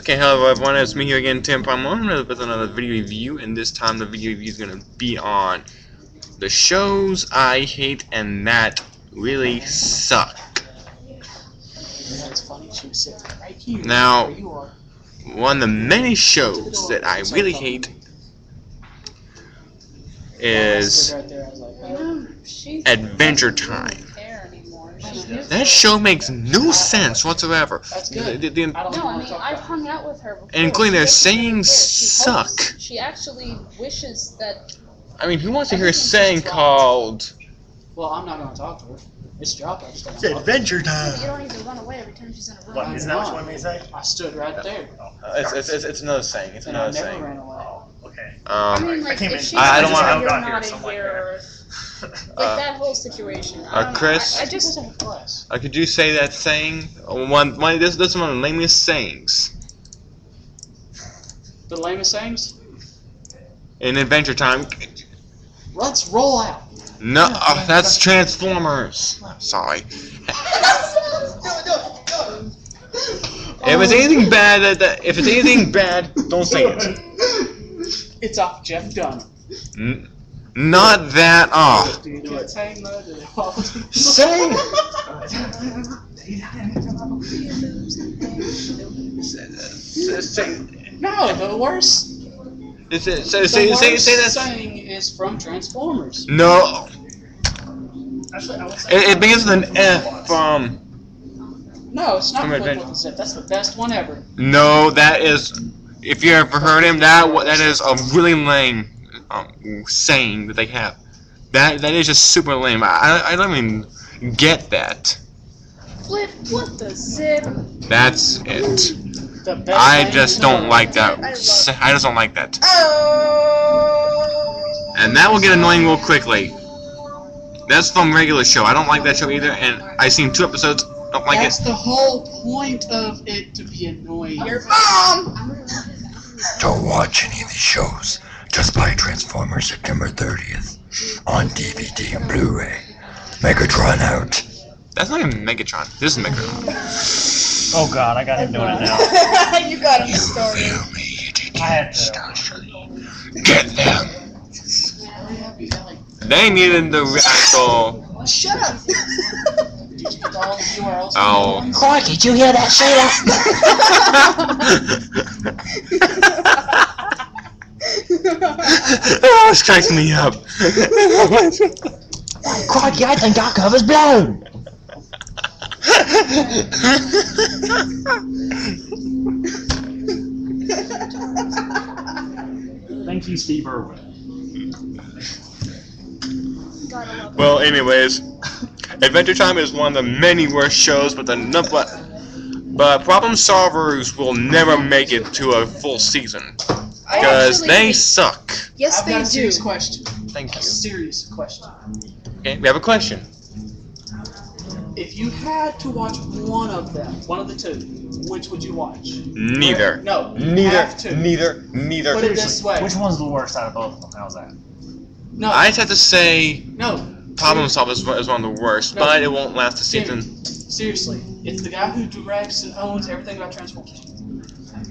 Okay, hello everyone, it's me here again, Tim Prime One, with another video review, and this time the video review is going to be on the shows I hate and that really suck. That's funny. She was sitting right here. Now- where you are. One of the many shows that I really hate is stood right there. I was like. She's Adventure Time. That show makes no sense whatsoever. That's good. The- the- I No, I mean I've hung out with her before. Including their She doesn't really sayings care. She hopes- suck. She actually wishes that. I mean, who wants to hear a saying called. Well, I'm not going to talk to her. It's drop. I just don't It's Adventure Time. You don't need to run away every time she's in a room. What, is that what you want me to say? I stood right there. It's, it's, it's, it's another saying. It's And I another never saying. ran away. Oh, okay. I Um, mean, like, came if in- she I- I says don't wanna- that you're got here, not in like here, or if- like uh, that whole situation. I uh, don't know. Chris? I, I Just just have class. uh, could you say that saying? One, one. This, this is one of the lamest sayings The lamest sayings. in Adventure Time. Let's roll out. No, uh, that's Transformers. Sorry. If it's anything bad, that, that if it's anything bad, don't say it. It's off Jeff Dunn. N- not that off. Do you know what saying though? Do they all- Saying. Say, No, the worst. say, say, The say, say, worst say that. saying is from Transformers. No, Actually, I would say it, it begins with an F. Um, No, it's not From Flip Adventure- with the Zip. That's the best one ever. no, that is. If you ever heard him, that wa- that is a really lame um, saying that they have. That that is just super lame. I I, I don't even get that. flip. What the zip? That's it. I just don't like that. I love- just don't like that. Oh. And that will get annoying real quickly. That's from regular show. I don't like that show either, and I've seen two episodes. Don't like That's it. That's the whole point of it to be annoying. Your mom. Don't watch any of these shows. Just buy Transformers September 30th on DVD and Blu-ray. Megatron out. That's not even Megatron. This is Megatron. Oh god, I got him doing it now. you got him You started. feel me? Did I had you to. Get them. They needed the actual. Shut up. Did you get all the URLs? Oh. Crikey, did you hear that, oh, it's cracking me up. Crikey, I think our cover's blown. Thank you, Steve Irwin. well, anyways, Adventure Time is one of the many worst shows, but the nu- but but Problem Solvers will never make it to a full season I because they suck. Yes, I've they got a do. serious question. Thank A you. serious question. Okay, we have a question. If you had to watch one of them, one of the two, which would you watch? Neither. No. Neither. Have to. Neither. Neither. Put it this way. Which one's the worst out of both of them? How's that? No. I just have to say no. Problem Solvers is one is one of the worst, No. but it won't last a season. Seriously, it's the guy who directs and owns everything about Transformers.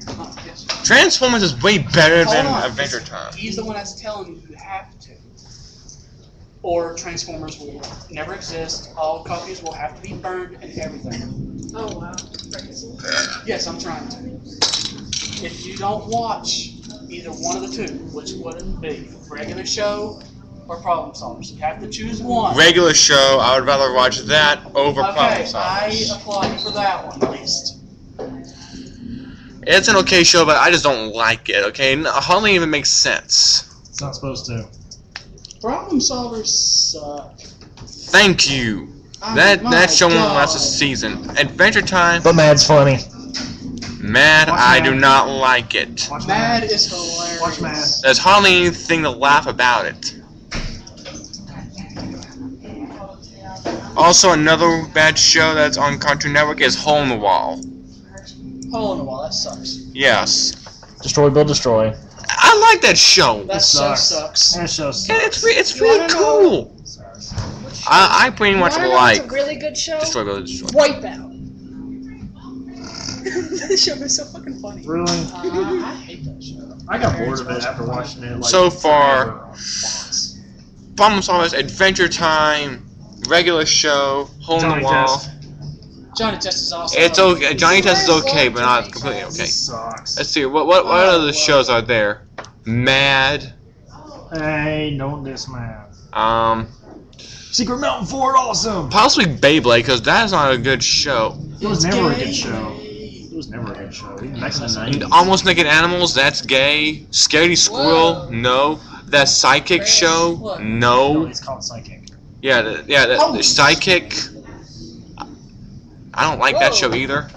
Uh, yes. Transformers is way better Hold than on. Adventure Time. He's the one that's telling you you have to. Or Transformers will never exist. All copies will have to be burned and everything. Oh wow. Yes, I'm trying to. If you don't watch either one of the two, which would it be? Regular show or Problem Solvers? You have to choose one. Regular show, I would rather watch that over Problem Okay, I Solvers. applaud you for that one at least. It's an okay show, but I just don't like it. Okay, N- hardly even makes sense. It's not supposed to. Problem Solvers suck. Thank you. Oh That that show won't last a season. Adventure Time, But Mad's funny. Mad, Watch I Mad. do not like it. Watch Mad Mad. is hilarious. Watch Mad. There's hardly anything to laugh about it. Also, another bad show that's on Cartoon Network is Hole in the Wall. Hole in the wall, that sucks. Yes. Destroy, build, destroy. I like that show. That It so sucks. sucks. That show sucks. And it's re- it's You really cool. I I pretty much wanna like a really good show? Destroy Build Destroy. Wipeout. this show was so fucking funny. Really? Uh, I hate that show. I got bored of it after watching it. Like, So far- forever on Problem Solvers, Adventure Time, regular show, Hole in the Wall. Test. Johnny Test is awesome. It's okay. Johnny Test is okay, but not completely okay. Sucks. Let's see. What what what other shows are there? Mad. Hey, don't diss man. Um, Secret Mountain Fort, awesome. possibly Beyblade because that is not a good show. It was never a good show. It was never a good show. Even back in the nineties. Almost Naked Animals. That's gay. Scary Squirrel. Whoa. No. That Sidekick Chris, show. what? No, No. it's called Sidekick. Yeah. The, yeah. The, Oh. the Sidekick. I don't like that show either.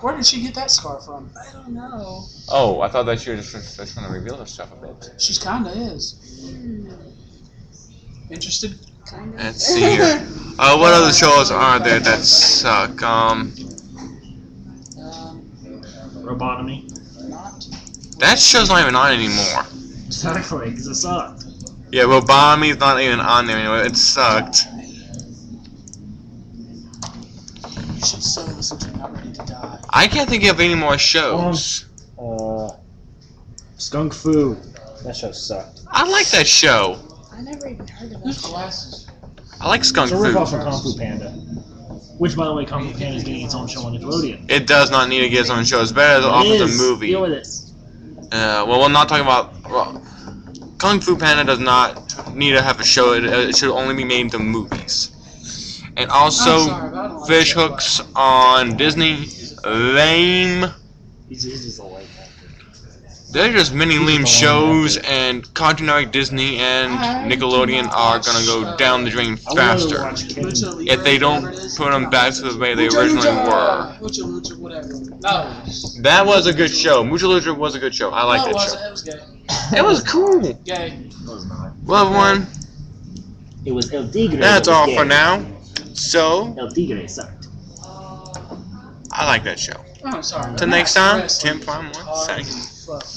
Where did she get that scar from? I don't know. Oh, I thought that she was just, just trying to reveal her stuff a bit. She's kinda is. Hmm, Interested? kind of. Let's see here. Uh, what other shows are there that suck? Um, Um, Robotomy. not. that show's not even on anymore. Exactly, because it sucked. Yeah, Robotomy's not even on there anymore. It sucked. You should so listen to Not Ready to Die. I can't think of any more shows. Uh, Skunk Fu. That show sucked. I like that show. I never even heard of Whose that. glasses? I like Skunk It's a ripoff Fu. from Kung Fu Panda. Which, by the way, Kung Fu Panda is getting its own show on Nickelodeon. It does not need to get its own show. It's better off It as is. a movie. Deal with it. Uh, well, we're not talking about. Well, Kung Fu Panda does not need to have a show. It, it should only be made into movies. And also, sorry, but I don't like fish hooks on Disney. Lame. He's, he's just a white. There's just many lame shows, and Cartoon Network, Disney, and I Nickelodeon are gonna go down the drain faster. rather watch Kevin. Lucha Libre, If they don't whatever it is. put them back to the way they originally were. Lucha Lucha, whatever. Oh. No. That was a good show. Mucha Lucha was a good show. I like no, it that wasn't. show. It was gay. It was cool. Gay. It was not. Well, everyone, It was El Tigre. that's all gay. for now. So, El Tigre sucked. I like that show. Oh, I'm sorry. Till next time, Wrestling. Tim Farm Hard saying. fuck.